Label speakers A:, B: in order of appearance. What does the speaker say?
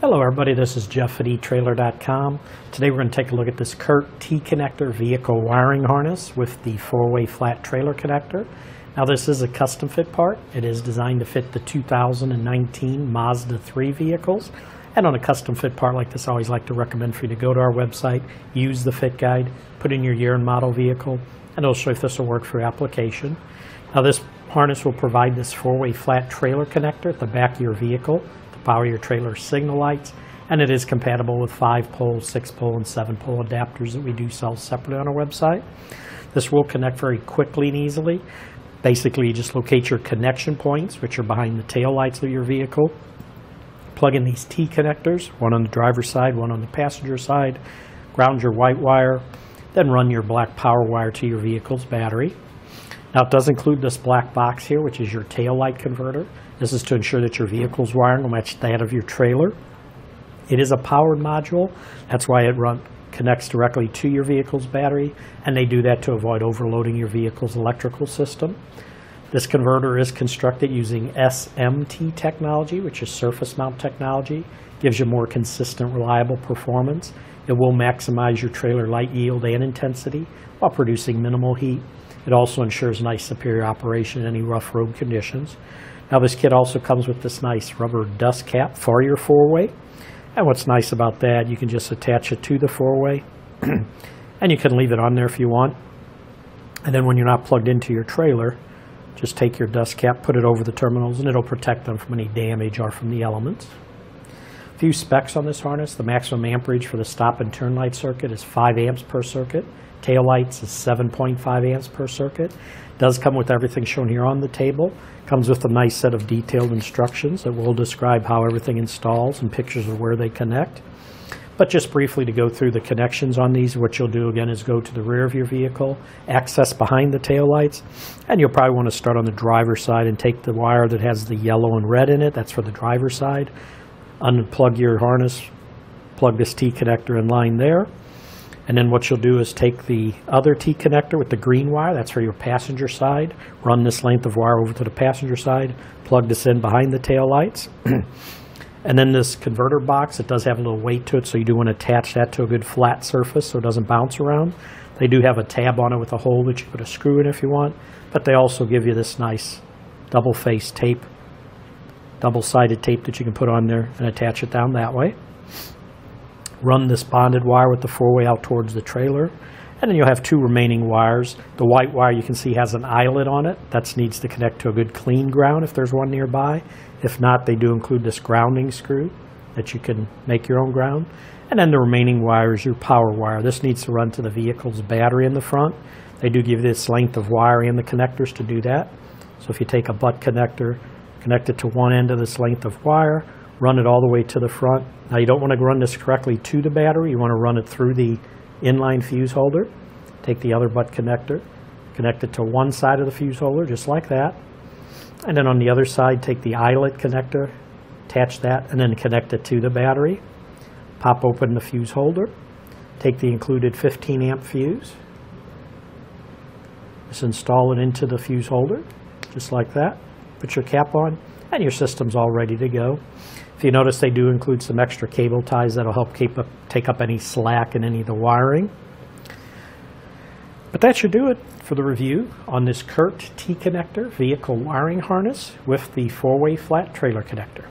A: Hello everybody, this is Jeff at eTrailer.com. Today we're going to take a look at this CURT T-connector vehicle wiring harness with the four-way flat trailer connector. Now this is a custom fit part. It is designed to fit the 2019 Mazda 3 vehicles. And on a custom fit part like this, I always like to recommend for you to go to our website, use the fit guide, put in your year and model vehicle, and it'll show if this will work for your application. Now this harness will provide this four-way flat trailer connector at the back of your vehicle to power your trailer signal lights, and it is compatible with 5-pole, 6-pole, and 7-pole adapters that we do sell separately on our website. This will connect very quickly and easily. Basically, you just locate your connection points, which are behind the tail lights of your vehicle. Plug in these T connectors, one on the driver's side, one on the passenger side. Ground your white wire, then run your black power wire to your vehicle's battery. Now it does include this black box here, which is your tail light converter. This is to ensure that your vehicle's wiring will match that of your trailer. It is a powered module. That's why it run, connects directly to your vehicle's battery, and they do that to avoid overloading your vehicle's electrical system. This converter is constructed using SMT technology, which is surface mount technology. Gives you more consistent, reliable performance. It will maximize your trailer light yield and intensity while producing minimal heat. It also ensures nice superior operation in any rough road conditions. Now this kit also comes with this nice rubber dust cap for your four-way. And what's nice about that, you can just attach it to the four-way and you can leave it on there if you want. And then when you're not plugged into your trailer, just take your dust cap, put it over the terminals, and it'll protect them from any damage or from the elements. A few specs on this harness. The maximum amperage for the stop and turn light circuit is 5 amps per circuit. Tail lights is 7.5 amps per circuit. Does come with everything shown here on the table. Comes with a nice set of detailed instructions that will describe how everything installs and pictures of where they connect. But just briefly to go through the connections on these, what you'll do again is go to the rear of your vehicle, access behind the tail lights, and you'll probably want to start on the driver's side and take the wire that has the yellow and red in it, that's for the driver's side, unplug your harness, plug this T connector in line there, and then what you'll do is take the other T connector with the green wire, that's for your passenger side, run this length of wire over to the passenger side, plug this in behind the tail lights. and then this converter box, it does have a little weight to it, so you do want to attach that to a good flat surface so it doesn't bounce around. They do have a tab on it with a hole that you put a screw in if you want, but they also give you this nice double face tape, double-sided tape that you can put on there and attach it down that way run this bonded wire with the four-way out towards the trailer. And then you'll have two remaining wires. The white wire you can see has an eyelet on it. That needs to connect to a good clean ground if there's one nearby. If not, they do include this grounding screw that you can make your own ground. And then the remaining wire is your power wire. This needs to run to the vehicle's battery in the front. They do give this length of wire and the connectors to do that. So if you take a butt connector, connect it to one end of this length of wire, run it all the way to the front. Now you don't want to run this correctly to the battery, you want to run it through the inline fuse holder. Take the other butt connector, connect it to one side of the fuse holder, just like that. And then on the other side, take the eyelet connector, attach that, and then connect it to the battery. Pop open the fuse holder, take the included 15 amp fuse, just install it into the fuse holder, just like that. Put your cap on, and your system's all ready to go. If you notice, they do include some extra cable ties that'll help keep up, take up any slack in any of the wiring. But that should do it for the review on this CURT T-connector vehicle wiring harness with the four-way flat trailer connector.